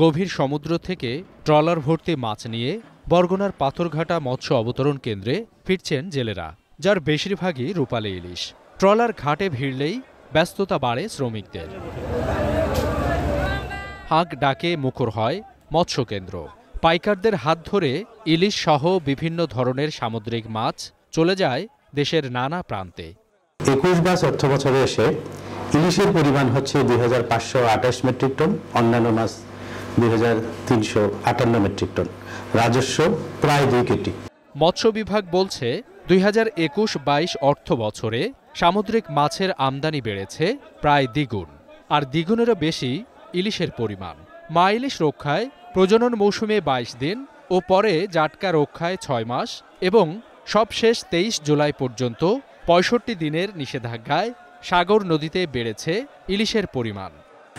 গভীর সমুদ্র থেকে ট্রলার ভর্তি মাছ নিয়ে বরগুনার পাথরঘাটা মৎস্য অবতরণ কেন্দ্রে ফিরছেন জেলেরা, যার বেশিরভাগই রূপালী ইলিশ। ট্রলার ঘাটে ভিড়লেই ব্যস্ততা বাড়ে শ্রমিকদের। হাঁক ডাকে মুখর হয় মৎস্য কেন্দ্র পাইকারদের হাত ধরে ইলিশ সহ বিভিন্ন ধরনের সামুদ্রিক মাছ চলে যায় দেশের নানা প্রান্তে। একুশ বাইশ অর্থ বছরে এসে ইলিশের পরিমাণ হচ্ছে দুই হাজার পাঁচশো আঠাশ মেট্রিক টন, অন্যান্য মাছ দুই হাজার তিনশো আটান্ন মেট্রিক টন। রাজস্ব প্রায় দুই কোটি মৎস্য বিভাগ বলছে দুই হাজার একুশ বাইশ অর্থ বছরে সামুদ্রিক মাছের আমদানি বেড়েছে প্রায় দ্বিগুণ। আর দ্বিগুণেরও বেশি ইলিশের পরিমাণ। মা ইলিশ রক্ষায় প্রজনন মৌসুমে বাইশ দিন ও পরে জাটকা রক্ষায় ছয় মাস এবং সবশেষ তেইশ জুলাই পর্যন্ত পঁয়ষট্টি দিনের নিষেধাজ্ঞায় সাগর নদীতে বেড়েছে ইলিশের পরিমাণ।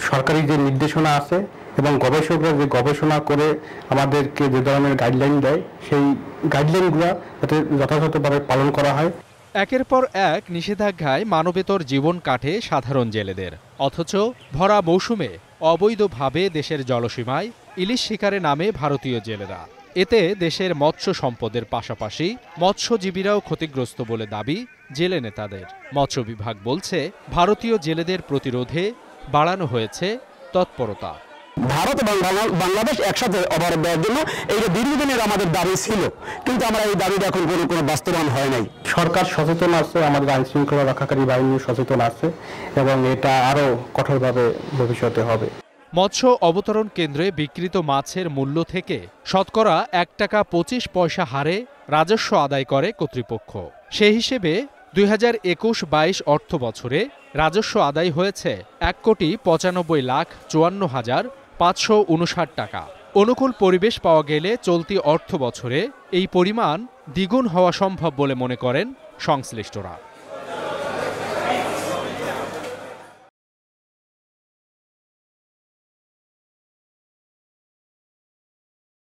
সরকারি যে নির্দেশনা আছে এবং গবেষকরা যে গবেষণা করে আমাদেরকে যে ধরনের গাইডলাইন দেয়, সেই গাইডলাইনগুলো যাতে যথাযথভাবে পালন করা হয়। একের পর এক নিষেধাজ্ঞায় মানবেতর জীবন কাটে সাধারণ জেলেদের। অথচ ভরা মৌসুমে অবৈধভাবে দেশের জলসীমায় ইলিশ শিকারে নামে ভারতীয় জেলেরা। এতে দেশের মৎস্য সম্পদের পাশাপাশি মৎস্যজীবীরাও ক্ষতিগ্রস্ত বলে দাবি জেলে নেতাদের। মৎস্য বিভাগ বলছে, ভারতীয় জেলেদের প্রতিরোধে বাড়ানো হয়েছে তৎপরতা। ভারত এবং বাংলাদেশ একসাথে অবরোধ দেওয়ার জন্য এইটা দীর্ঘদিনের আমাদের দাবি ছিল কিন্তু আমরা এই দাবিটা এখন কোনো কোনো বাস্তবায়ন হয় নাই। সরকার সচেতন আছে আমাদের আইন শৃঙ্খলা রক্ষাকারী বাহিনী সচেতন আছে এবং এটা আরও কঠোরভাবে ভবিষ্যতে হবে। মৎস্য অবতরণ কেন্দ্রে বিক্রিত মাছের মূল্য থেকে শতকরা এক টাকা পঁচিশ পয়সা হারে রাজস্ব আদায় করে কর্তৃপক্ষ। সে হিসেবে দুই হাজার একুশ বাইশ অর্থ বছরে রাজস্ব আদায় হয়েছে এক কোটি পঁচানব্বই লাখ চুয়ান্ন হাজার পাঁচশো উনষাট টাকা। অনুকূল পরিবেশ পাওয়া গেলে চলতি অর্থ বছরে এই পরিমাণ দ্বিগুণ হওয়া সম্ভব বলে মনে করেন সংশ্লিষ্টরা।